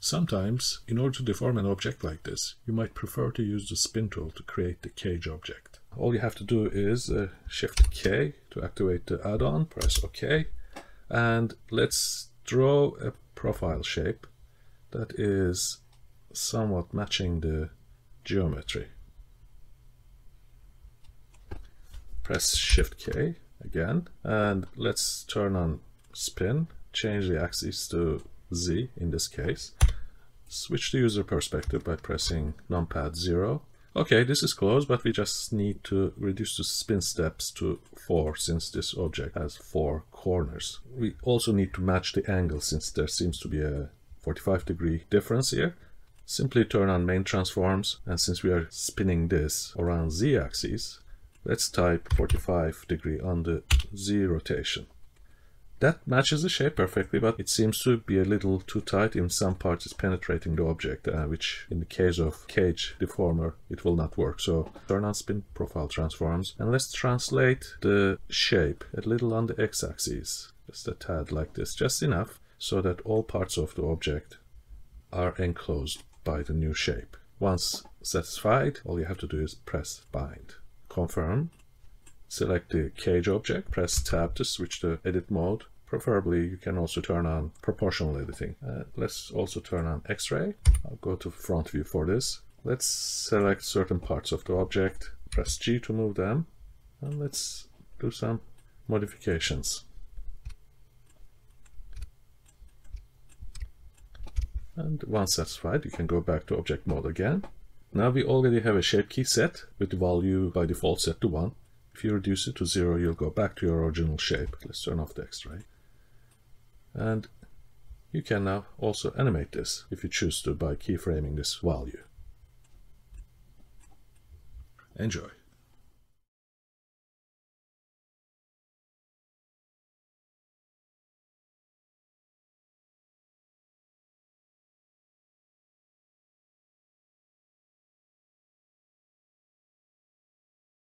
Sometimes, in order to deform an object like this, you might prefer to use the spin tool to create the cage object. All you have to do is uh, Shift K to activate the add-on, press OK, and let's draw a profile shape that is somewhat matching the geometry. Press Shift K again, and let's turn on spin, change the axis to Z in this case, Switch to user perspective by pressing numpad 0. Okay, this is close, but we just need to reduce the spin steps to 4 since this object has 4 corners. We also need to match the angle since there seems to be a 45 degree difference here. Simply turn on main transforms and since we are spinning this around z axis, let's type 45 degree on the z rotation. That matches the shape perfectly, but it seems to be a little too tight in some parts it's penetrating the object, uh, which in the case of cage deformer, it will not work. So turn on spin profile transforms and let's translate the shape a little on the x-axis, just a tad like this, just enough so that all parts of the object are enclosed by the new shape. Once satisfied, all you have to do is press bind. Confirm Select the cage object, press tab to switch to edit mode. Preferably you can also turn on proportional editing. Uh, let's also turn on X-ray. I'll go to front view for this. Let's select certain parts of the object, press G to move them, and let's do some modifications. And once satisfied, you can go back to object mode again. Now we already have a shape key set with the value by default set to 1. If you reduce it to zero, you'll go back to your original shape. Let's turn off the X-ray. And you can now also animate this if you choose to by keyframing this value. Enjoy.